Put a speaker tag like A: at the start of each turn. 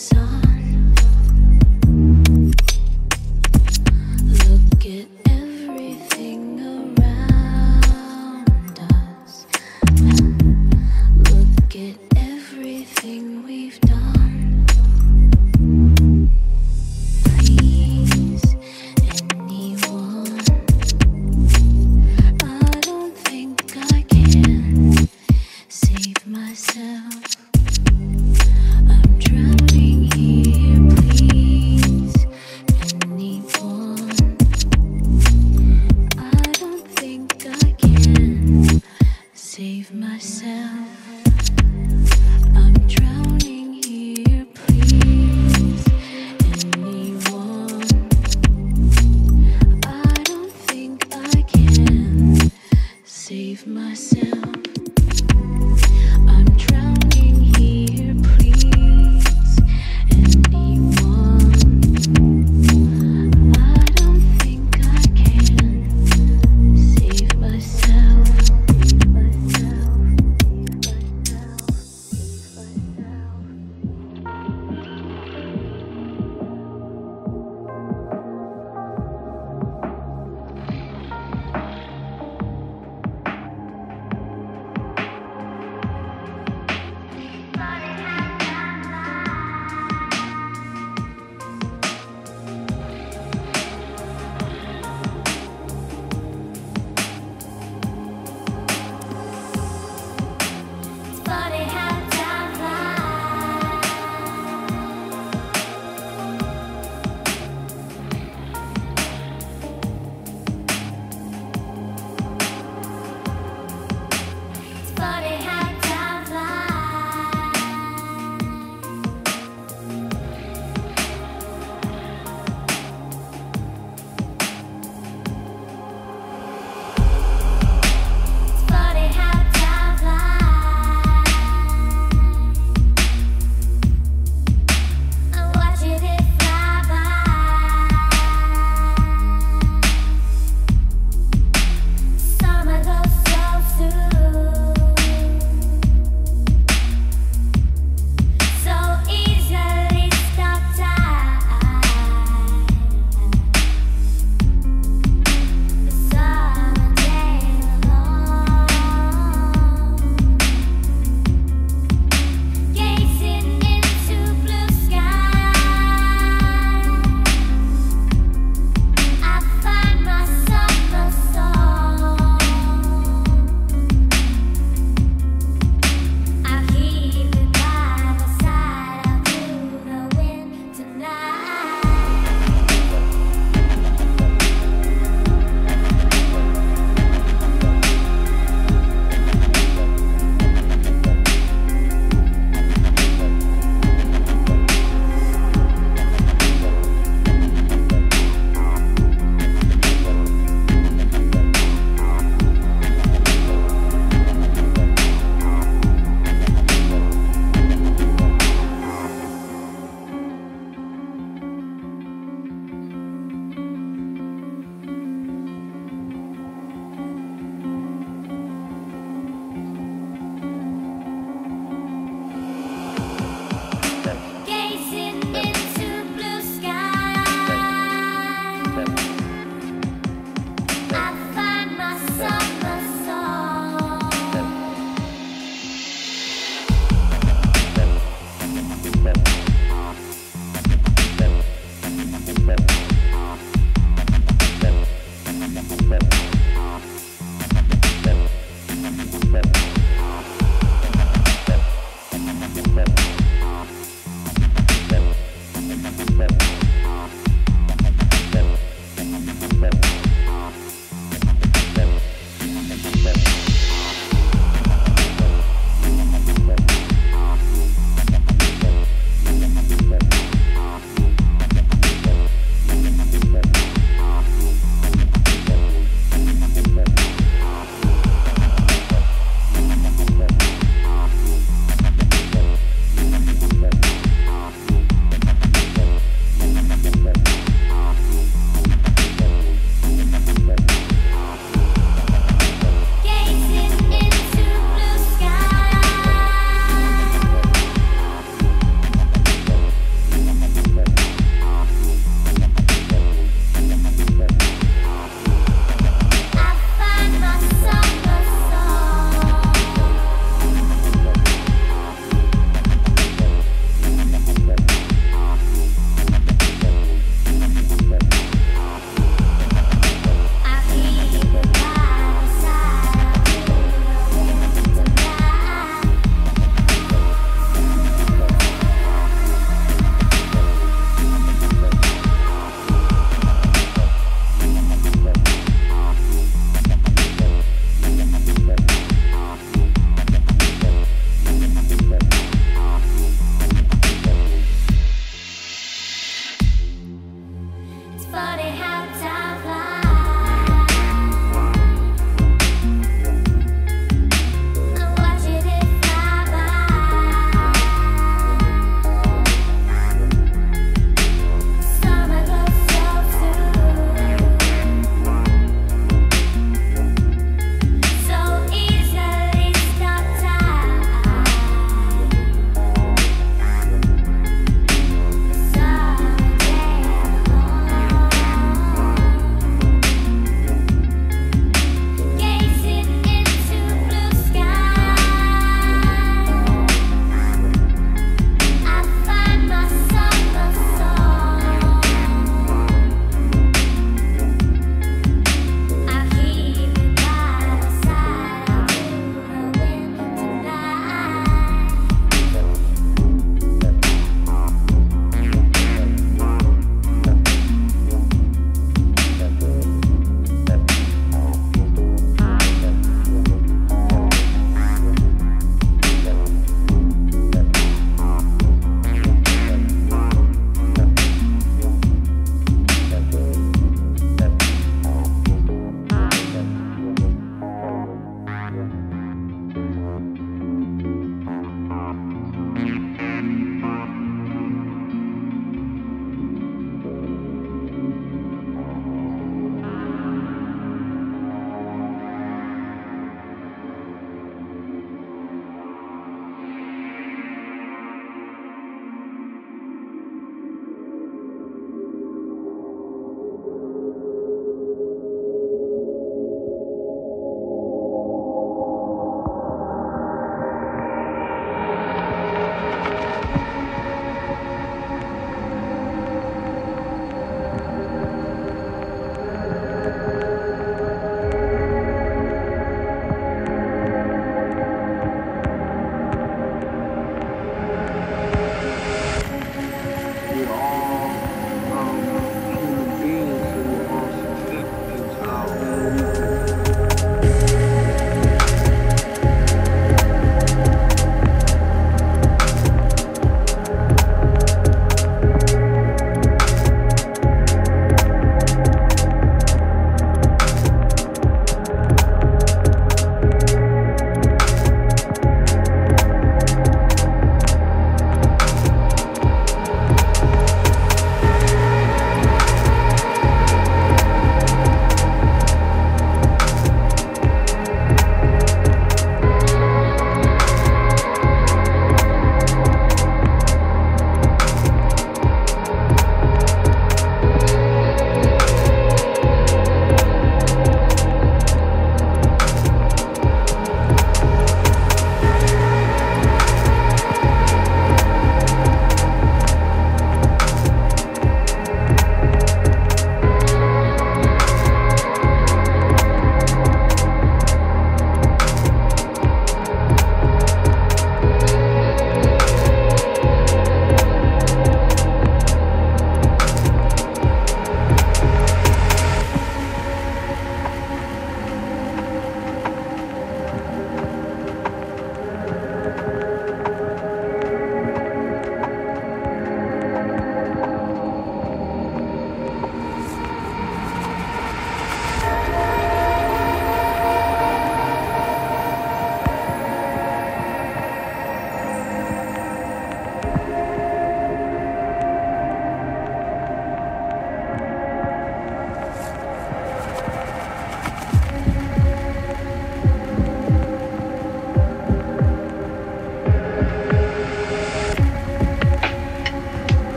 A: song.